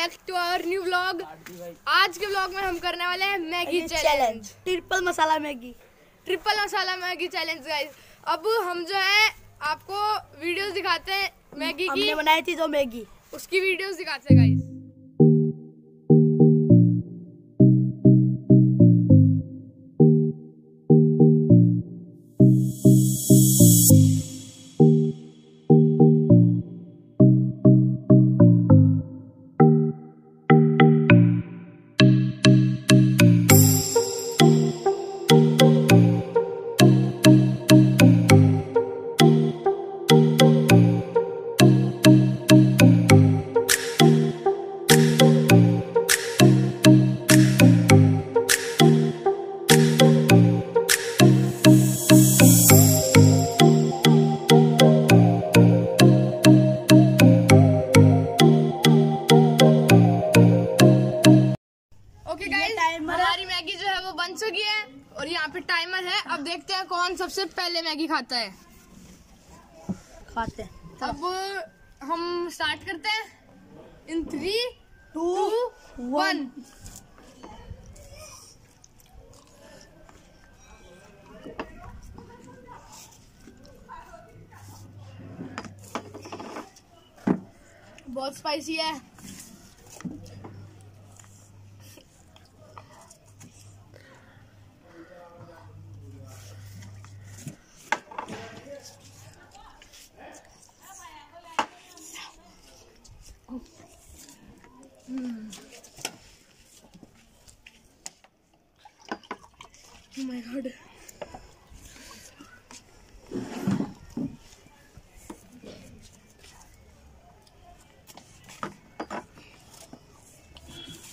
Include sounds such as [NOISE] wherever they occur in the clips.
Back to our new vlog. आज के vlog में हम करने वाले हैं Maggi challenge triple masala Maggi. Triple masala Maggi challenge guys अब हम जो है आपको वीडियोस दिखाते हैं मैगी की। हमने बनाई थी जो मैगी। उसकी वीडियोस दिखाते हैं गाइस पे टाइमर है अब देखते हैं कौन सबसे पहले मैगी खाता है। खाते हैं। अब हम स्टार्ट करते हैं। In three two two one बहुत स्पाइसी है। Oh my god.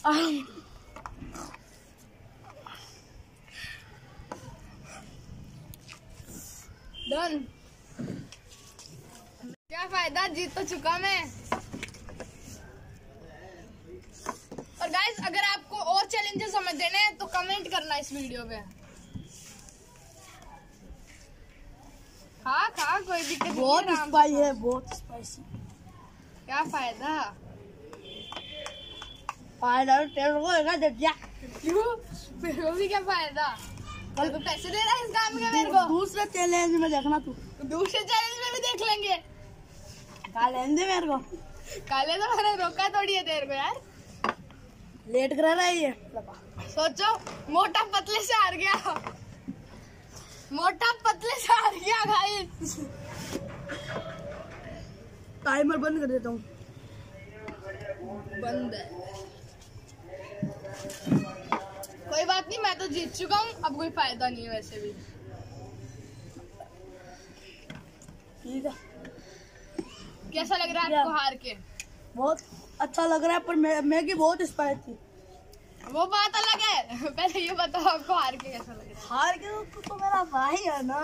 Um. क्या फ़ायदा जीत तो चुका मैं और गाइस अगर आपको और चैलेंजेस समझ देने हैं तो कमेंट करना इस वीडियो पे खा खा कोई दिक्कत बहुत है, स्पाइसी है बहुत स्पाइसी क्या फ़ायदा? फ़ायदा तो तेरे को होगा क्यों? भी क्या फ़ायदा? कल पैसे दे रहा है इस काम का मेरे को। दूसरे चैलेंज में देखना तू। दूसरे चैलेंज में भी देख लेंगे। दे मेरे को। काले तो मैंने रोका थोड़ी है तेरे को यार। लेट करा रहा है ये। सोचो मोटा पतले से हार गया। मोटा पतले से हार गया गाइस टाइमर बंद कर देता हूँ। बंद है। कोई बात नहीं मैं तो जीत चुका हूँ अब कोई फ़ायदा नहीं है वैसे भी। ठीक है। कैसा लग रहा है आपको हार के? बहुत अच्छा लग रहा है पर मैं मैगी बहुत स्पाइसी वो बात अलग है। [LAUGHS] पहले ये बताओ आपको हार के कैसा लग रहा हार के तो, तो मेरा भाई है ना।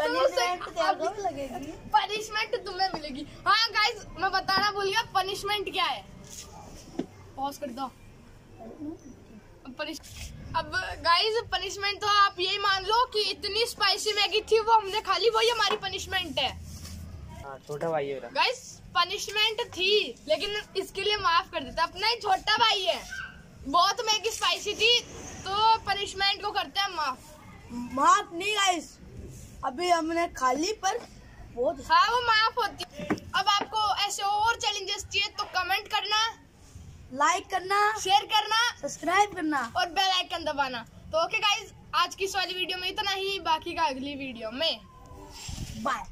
पनिशमेंट तेरे को भी लगेगी। पनिशमेंट तुम्हें मिलेगी। हाँ गाइस मैं बताना भूल गया पनिशमेंट क्या है? पॉज कर दो। अब गाइस पनिशमेंट तो आप यही मान लो कि इतनी स्पाइसी मैगी थी वो हमने खा ली वही हमारी पनिशमेंट है। हाँ छोटा भाई है मेरा। गाइस पनिशमेंट थी लेकिन इसके लिए माफ़ कर देता। अपना ही छोटा भाई है। बहुत मैगी स्पाइसी थी तो पनिशमेंट को करते हैं माफ़। माफ़ नहीं गाइस अभी हमने खाली पर बहुत हाँ वो माफ़ होती अब आपको ऐसे और चैलेंजेस चाहिए तो कमेंट करना लाइक करना शेयर करना सब्सक्राइब करना। और बेल आइकन दबाना। तो ओके गाइज़ आज की इस वाली वीडियो में इतना ही बाकी का अगली वीडियो में। बाय